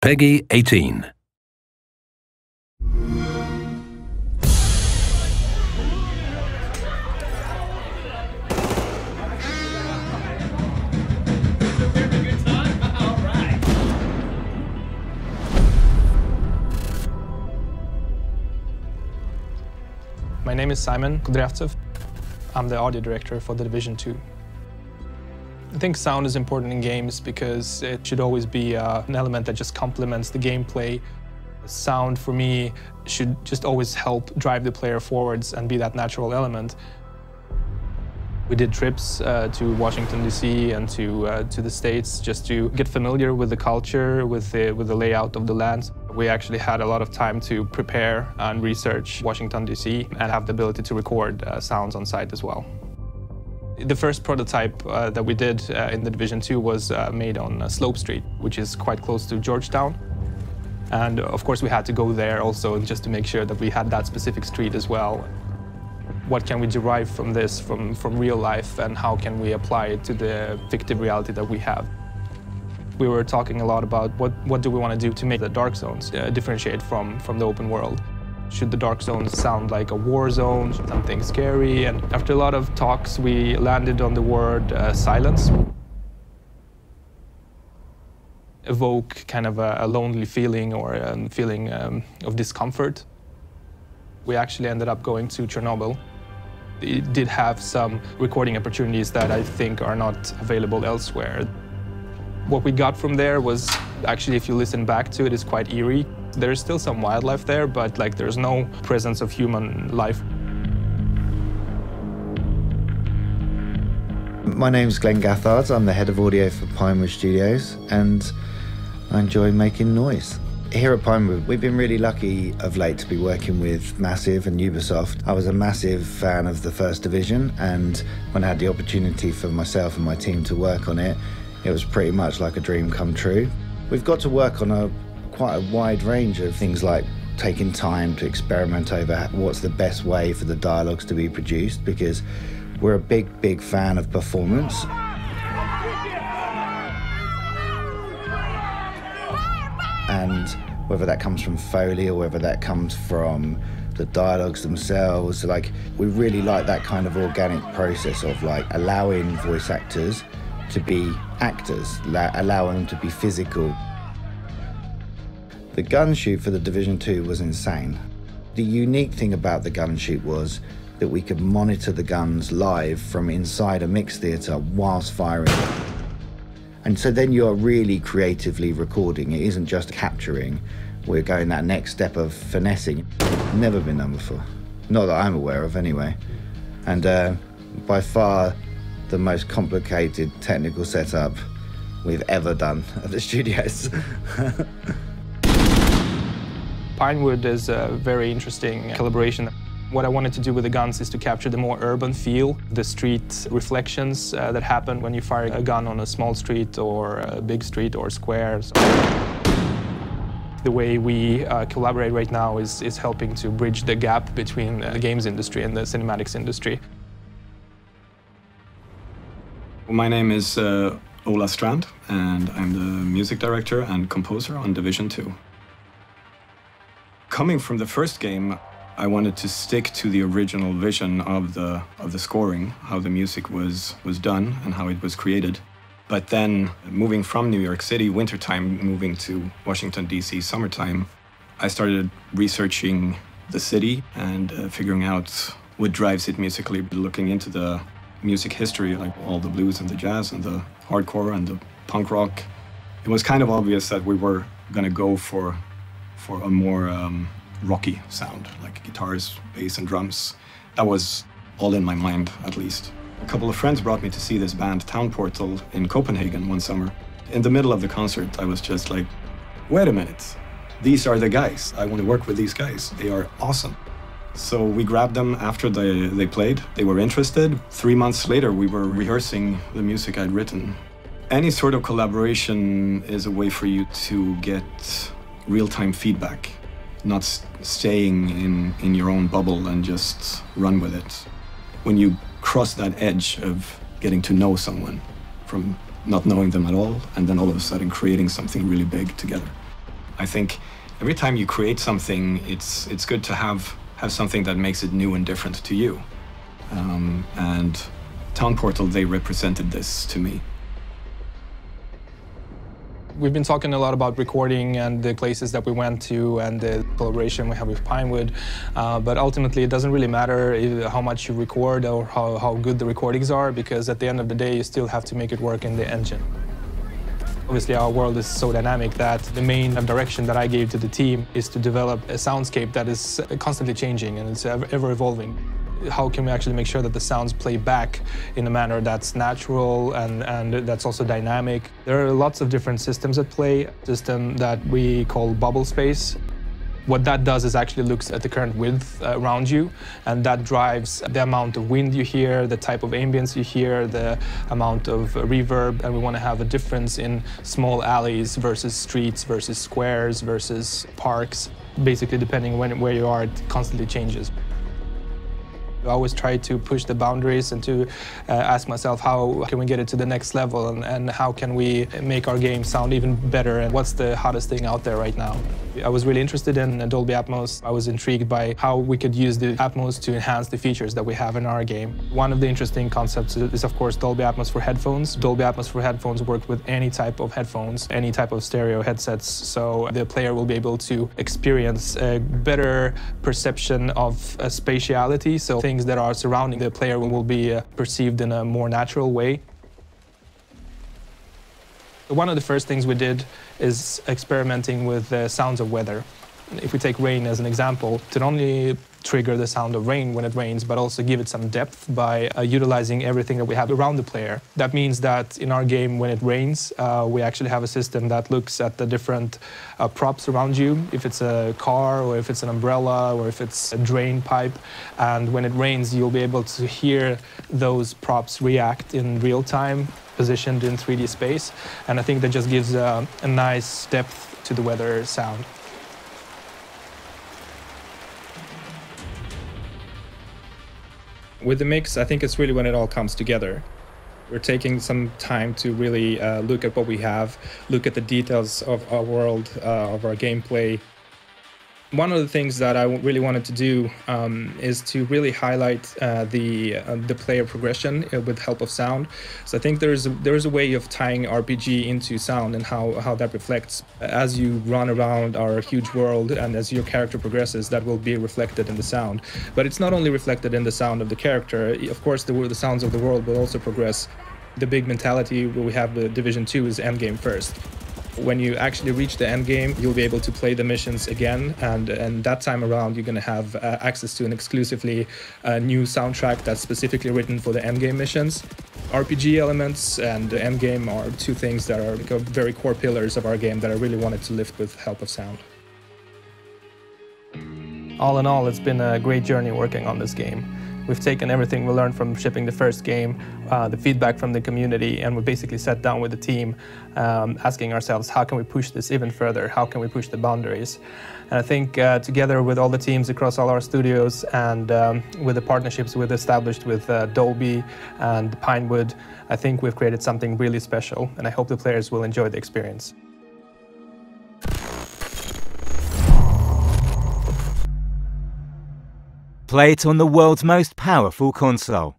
PEGI 18. My name is Simon Kudryavtsev. I'm the audio director for The Division 2. I think sound is important in games because it should always be uh, an element that just complements the gameplay. Sound, for me, should just always help drive the player forwards and be that natural element. We did trips uh, to Washington D.C. and to uh, to the states just to get familiar with the culture, with the with the layout of the land. We actually had a lot of time to prepare and research Washington D.C. and have the ability to record uh, sounds on site as well. The first prototype uh, that we did uh, in the Division 2 was uh, made on uh, Slope Street, which is quite close to Georgetown. And of course, we had to go there also just to make sure that we had that specific street as well. What can we derive from this, from, from real life, and how can we apply it to the fictive reality that we have? We were talking a lot about what, what do we want to do to make the dark zones uh, differentiate from, from the open world. Should the dark zone sound like a war zone, something scary? And after a lot of talks, we landed on the word uh, silence. Evoke kind of a, a lonely feeling or a feeling um, of discomfort. We actually ended up going to Chernobyl. It did have some recording opportunities that I think are not available elsewhere. What we got from there was actually, if you listen back to it, is quite eerie. There's still some wildlife there, but like there's no presence of human life. My name's Glenn Gathard. I'm the head of audio for Pinewood Studios, and I enjoy making noise. Here at Pinewood, we've been really lucky of late to be working with Massive and Ubisoft. I was a massive fan of the first division, and when I had the opportunity for myself and my team to work on it, it was pretty much like a dream come true. We've got to work on a quite a wide range of things like taking time to experiment over what's the best way for the dialogues to be produced because we're a big, big fan of performance. And whether that comes from Foley or whether that comes from the dialogues themselves, like we really like that kind of organic process of like allowing voice actors to be actors, allowing them to be physical. The gun shoot for the Division 2 was insane. The unique thing about the gun shoot was that we could monitor the guns live from inside a mix theatre whilst firing. And so then you're really creatively recording. It isn't just capturing. We're going that next step of finessing. Never been done before. Not that I'm aware of, anyway. And uh, by far the most complicated technical setup we've ever done at the studios. Pinewood is a very interesting collaboration. What I wanted to do with the guns is to capture the more urban feel, the street reflections uh, that happen when you fire a gun on a small street or a big street or square. So the way we uh, collaborate right now is, is helping to bridge the gap between the games industry and the cinematics industry. My name is uh, Ola Strandh, and I'm the music director and composer on Division 2. Coming from the first game, I wanted to stick to the original vision of the of the scoring, how the music was was done and how it was created. But then moving from New York City wintertime, moving to Washington D.C. summertime, I started researching the city and uh, figuring out what drives it musically, looking into the music history, like all the blues and the jazz and the hardcore and the punk rock. It was kind of obvious that we were going to go for for a more um, rocky sound, like guitars, bass, and drums. That was all in my mind, at least. A couple of friends brought me to see this band, Town Portal, in Copenhagen one summer. In the middle of the concert, I was just like, wait a minute. These are the guys. I want to work with these guys. They are awesome. So we grabbed them after they, they played. They were interested. Three months later, we were rehearsing the music I'd written. Any sort of collaboration is a way for you to get real-time feedback, not staying in, in your own bubble and just run with it. When you cross that edge of getting to know someone from not knowing them at all, and then all of a sudden creating something really big together. I think every time you create something, it's it's good to have have something that makes it new and different to you. Um, and Town Portal, they represented this to me. We've been talking a lot about recording and the places that we went to and the collaboration we have with Pinewood, uh, but ultimately it doesn't really matter how much you record or how, how good the recordings are because at the end of the day you still have to make it work in the engine. Obviously, our world is so dynamic that the main direction that I gave to the team is to develop a soundscape that is constantly changing and it's ever evolving how can we actually make sure that the sounds play back in a manner that's natural and, and that's also dynamic. There are lots of different systems at play. System that we call bubble space. What that does is actually looks at the current width around you, and that drives the amount of wind you hear, the type of ambience you hear, the amount of reverb, and we want to have a difference in small alleys versus streets versus squares versus parks. Basically, depending when, where you are, it constantly changes. I always try to push the boundaries and to uh, ask myself how can we get it to the next level and, and how can we make our game sound even better and what's the hottest thing out there right now. I was really interested in Dolby Atmos. I was intrigued by how we could use the Atmos to enhance the features that we have in our game. One of the interesting concepts is of course Dolby Atmos for headphones. Dolby Atmos for headphones work with any type of headphones, any type of stereo headsets, so the player will be able to experience a better perception of uh, spatiality, so things that are surrounding the player will be uh, perceived in a more natural way. One of the first things we did is experimenting with the sounds of weather. If we take rain as an example, not only trigger the sound of rain when it rains, but also give it some depth by uh, utilizing everything that we have around the player. That means that in our game, when it rains, uh, we actually have a system that looks at the different uh, props around you, if it's a car or if it's an umbrella or if it's a drain pipe. And when it rains, you'll be able to hear those props react in real time positioned in 3D space. And I think that just gives a, a nice depth to the weather sound. With the mix, I think it's really when it all comes together. We're taking some time to really uh, look at what we have, look at the details of our world, uh, of our gameplay, one of the things that I really wanted to do um, is to really highlight uh, the uh, the player progression uh, with help of sound. So I think there's a, there's a way of tying RPG into sound and how how that reflects as you run around our huge world and as your character progresses. That will be reflected in the sound. But it's not only reflected in the sound of the character. Of course, the the sounds of the world will also progress. The big mentality we have with Division Two is end game first. When you actually reach the end game, you'll be able to play the missions again, and and that time around, you're going to have uh, access to an exclusively uh, new soundtrack that's specifically written for the end game missions. RPG elements and the end game are two things that are like, very core pillars of our game that I really wanted to lift with help of sound. All in all, it's been a great journey working on this game. We've taken everything we learned from shipping the first game, uh, the feedback from the community, and we basically sat down with the team um, asking ourselves, how can we push this even further? How can we push the boundaries? And I think uh, together with all the teams across all our studios and um, with the partnerships we've established with uh, Dolby and Pinewood, I think we've created something really special, and I hope the players will enjoy the experience. Play it on the world's most powerful console.